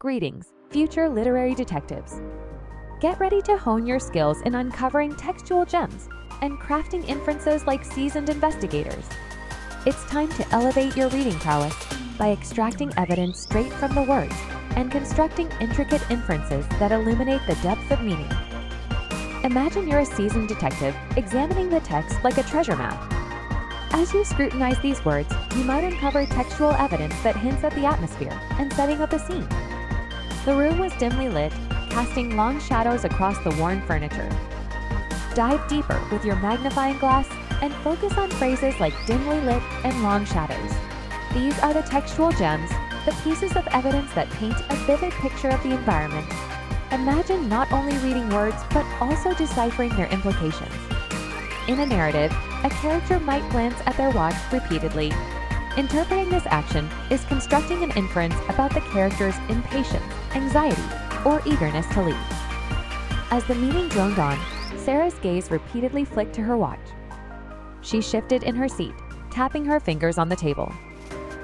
Greetings, future literary detectives. Get ready to hone your skills in uncovering textual gems and crafting inferences like seasoned investigators. It's time to elevate your reading prowess by extracting evidence straight from the words and constructing intricate inferences that illuminate the depth of meaning. Imagine you're a seasoned detective examining the text like a treasure map. As you scrutinize these words, you might uncover textual evidence that hints at the atmosphere and setting of the scene. The room was dimly lit, casting long shadows across the worn furniture. Dive deeper with your magnifying glass and focus on phrases like dimly lit and long shadows. These are the textual gems, the pieces of evidence that paint a vivid picture of the environment. Imagine not only reading words, but also deciphering their implications. In a narrative, a character might glance at their watch repeatedly. Interpreting this action is constructing an inference about the character's impatience, anxiety, or eagerness to leave. As the meeting droned on, Sarah's gaze repeatedly flicked to her watch. She shifted in her seat, tapping her fingers on the table.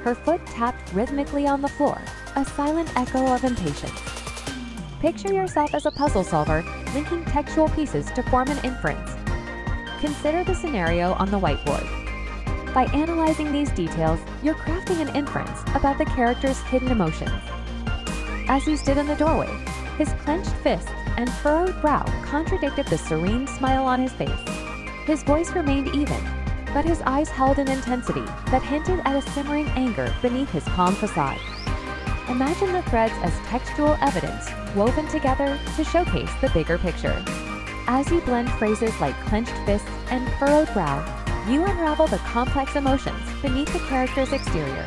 Her foot tapped rhythmically on the floor, a silent echo of impatience. Picture yourself as a puzzle solver, linking textual pieces to form an inference. Consider the scenario on the whiteboard. By analyzing these details, you're crafting an inference about the character's hidden emotions. As he stood in the doorway, his clenched fist and furrowed brow contradicted the serene smile on his face. His voice remained even, but his eyes held an intensity that hinted at a simmering anger beneath his calm facade. Imagine the threads as textual evidence woven together to showcase the bigger picture. As you blend phrases like clenched fists and furrowed brow, you unravel the complex emotions beneath the character's exterior.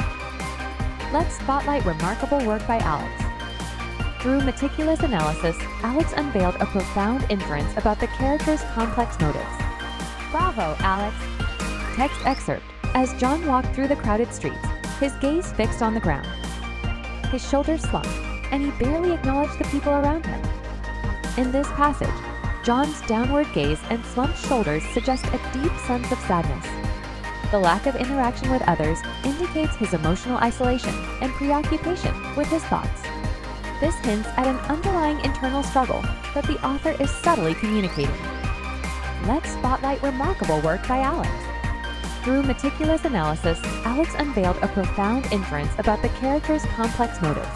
Let's spotlight remarkable work by Alex. Through meticulous analysis, Alex unveiled a profound inference about the character's complex motives. Bravo, Alex! Text excerpt As John walked through the crowded streets, his gaze fixed on the ground. His shoulders slumped, and he barely acknowledged the people around him. In this passage, John's downward gaze and slumped shoulders suggest a deep sense of sadness. The lack of interaction with others indicates his emotional isolation and preoccupation with his thoughts. This hints at an underlying internal struggle that the author is subtly communicating. Let's spotlight remarkable work by Alex. Through meticulous analysis, Alex unveiled a profound inference about the character's complex motives.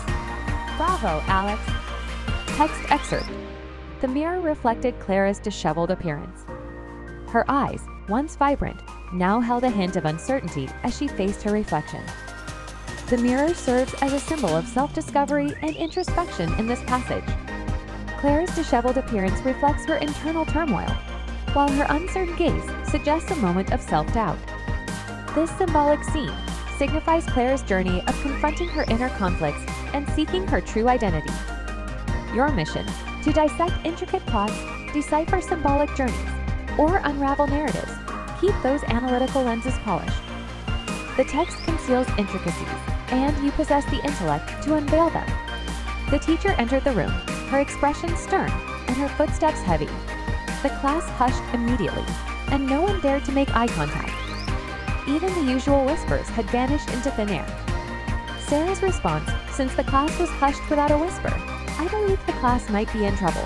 Bravo, Alex! Text excerpt The mirror reflected Clara's disheveled appearance. Her eyes, once vibrant, now held a hint of uncertainty as she faced her reflection. The mirror serves as a symbol of self-discovery and introspection in this passage. Clara's disheveled appearance reflects her internal turmoil, while her uncertain gaze suggests a moment of self-doubt. This symbolic scene signifies Clara's journey of confronting her inner conflicts and seeking her true identity. Your mission, to dissect intricate plots, decipher symbolic journeys, or unravel narratives, keep those analytical lenses polished. The text conceals intricacies, and you possess the intellect to unveil them. The teacher entered the room, her expression stern and her footsteps heavy. The class hushed immediately, and no one dared to make eye contact. Even the usual whispers had vanished into thin air. Sarah's response, since the class was hushed without a whisper, I believe the class might be in trouble.